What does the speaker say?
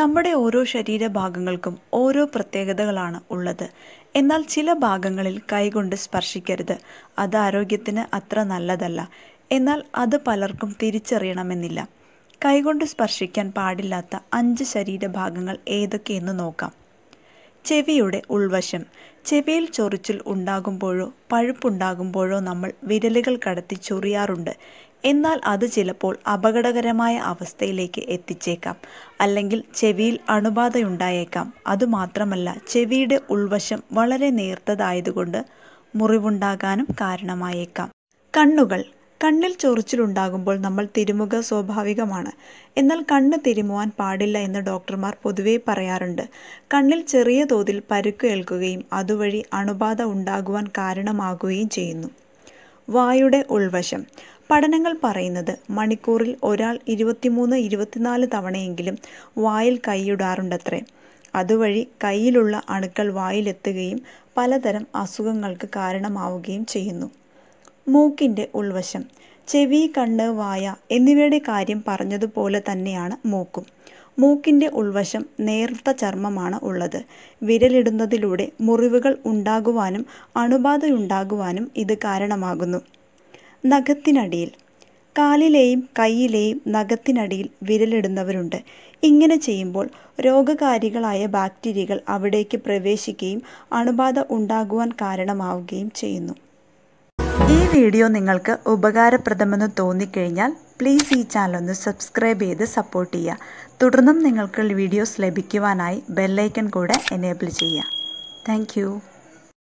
നമ്മുടെ ഓരോ ശരീരഭാഗങ്ങൾക്കും ഓരോ പ്രത്യേകതകളാണ് ഉള്ളത്. എന്നാൽ ചില ഭാഗങ്ങളിൽ കൈകൊണ്ട് സ്പർശിക്കരുത്. അത് ആരോഗ്യത്തിന് അത്ര നല്ലതല്ല. എന്നാൽ അത് പലർക്കും തിരിച്ചറിയണമെന്നില്ല. കൈകൊണ്ട് സ്പർശിക്കാൻ പാടില്ലാത്ത അഞ്ച് ശരീരഭാഗങ്ങൾ ഏതൊക്കെയെന്ന് നോക്കാം. ചെവിയുടെ ഉൾവശം. ചെവിയിൽ ചൊറിച്ചിൽ ഉണ്ടാകുമ്പോഴോ പഴുപ്പുണ്ടാകുമ്പോഴോ നമ്മൾ വിരലുകൾ കടത്തി ചൊറിയാറുണ്ട്. എന്നാൽ അത് ചിലപ്പോൾ അപകടകരമായ അവസ്ഥയിലേക്ക് എത്തിച്ചേക്കാം. അല്ലെങ്കിൽ ചെവിയിൽ അണുബാധയുണ്ടായേക്കാം. അതുമാത്രമല്ല ചെവിയുടെ ഉൾവശം വളരെ നേർത്തതായതുകൊണ്ട് മുറിവുണ്ടാകാനും കാരണമായേക്കാം. കണ്ണുകൾ. കണ്ണിൽ ചൊറിച്ചിലുണ്ടാകുമ്പോൾ നമ്മൾ തിരുമുക സ്വാഭാവികമാണ്. എന്നാൽ കണ്ണ് തിരുമുവാൻ പാടില്ല എന്ന് ഡോക്ടർമാർ പൊതുവേ പറയാറുണ്ട്. കണ്ണിൽ ചെറിയ തോതിൽ പരുക്ക് ഏൽക്കുകയും അതുവഴി അണുബാധ ഉണ്ടാകുവാൻ കാരണമാകുകയും ചെയ്യുന്നു. വായുടെ ഉൾവശം. പഠനങ്ങൾ പറയുന്നത് മണിക്കൂറിൽ ഒരാൾ ഇരുപത്തിമൂന്ന് ഇരുപത്തിനാല് തവണയെങ്കിലും വായിൽ കൈയിടാറുണ്ടത്രേ അതുവഴി കയ്യിലുള്ള അണുക്കൾ വായിലെത്തുകയും പലതരം അസുഖങ്ങൾക്ക് കാരണമാവുകയും ചെയ്യുന്നു. മൂക്കിന്റെ ഉൾവശം. ചെവി കണ്ണ് വായ എന്നിവയുടെ കാര്യം പറഞ്ഞതുപോലെ തന്നെയാണ് മൂക്കും. മൂക്കിന്റെ ഉൾവശം നേർത്ത ചർമ്മമാണ് ഉള്ളത്. വിരലിടുന്നതിലൂടെ മുറിവുകൾ ഉണ്ടാകുവാനും അണുബാധയുണ്ടാകുവാനും ഇത് കാരണമാകുന്നു. നഖത്തിനടിയിൽ. കാലിലെയും കൈയിലെയും നഖത്തിനടിയിൽ വിരലിടുന്നവരുണ്ട്. ഇങ്ങനെ ചെയ്യുമ്പോൾ രോഗകാരികളായ ബാക്ടീരിയകൾ അവിടേക്ക് പ്രവേശിക്കുകയും അണുബാധ ഉണ്ടാകുവാൻ കാരണമാവുകയും ചെയ്യുന്നു. ഈ വീഡിയോ നിങ്ങൾക്ക് ഉപകാരപ്രദമെന്ന് തോന്നിക്കഴിഞ്ഞാൽ പ്ലീസ് ഈ ചാനൽ ഒന്ന് സബ്സ്ക്രൈബ് ചെയ്ത് സപ്പോർട്ട് ചെയ്യുക. തുടർന്നും നിങ്ങൾക്ക് വീഡിയോസ് ലഭിക്കുവാനായി ബെല്ലൈക്കൺ കൂടെ എനേബിൾ ചെയ്യുക. താങ്ക്